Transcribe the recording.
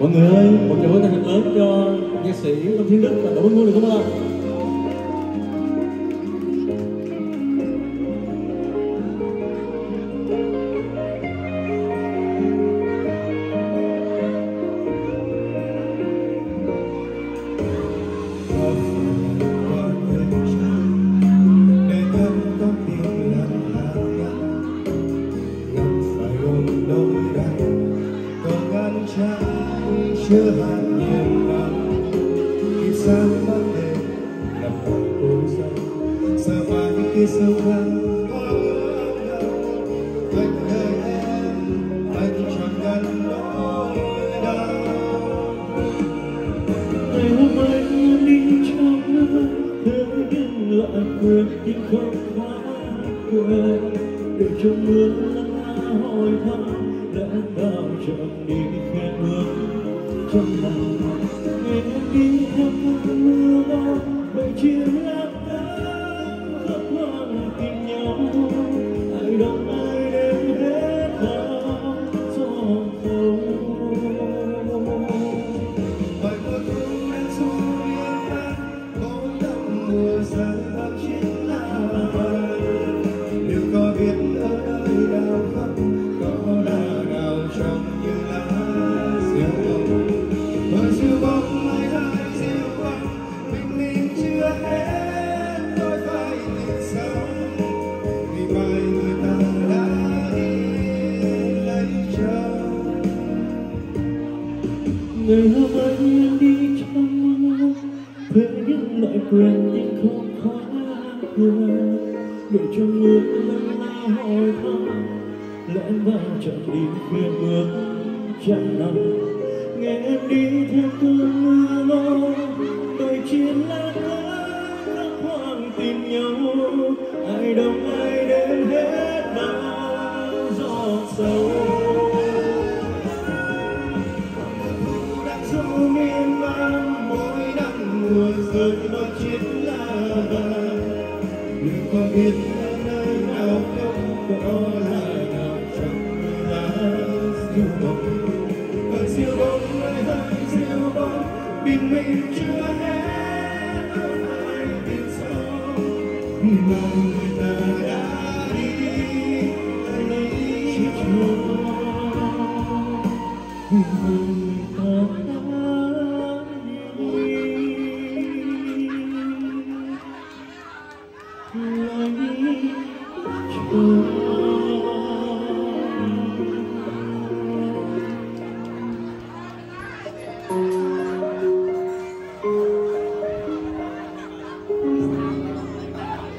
mọi người ơi, một chỗ vỗ tay thật lớn cho nhạc sĩ Lâm Thiên Đức và Đỗ Minh được không ạ chưa hạn nhiều năm khi sáng ban đêm nằm ngoài cô dâu giờ mãi khi sâu thẳm cách ơi em anh chẳng ngăn nỗi đau ngày hôm anh đi trong mưa thương nhưng lại quên đi không khóa quên để trong mưa lắng lá hỏi thăm đã bao chậm đi người với em đi trong mưa thế nhưng lại quên nhưng không khóa quên. Để cho mưa lắng la hỏi thăm. Lẽ vào chẳng đi khuya bước chẳng nằm. Nghe em đi theo cơn mưa lo tôi chiến lá khắp hoang tìm nhau. Ai đông ai đến hết bao giọt sâu. Mùa rơi bao chiếc lá vàng đừng có biết là nơi nào không có là nào trong mưa lá diêu bông. Còn siêu bóng ơi hơi siêu bóng bình minh chưa hết đâu ai biết sao vì người ta đã đi lấy chồng Hãy cho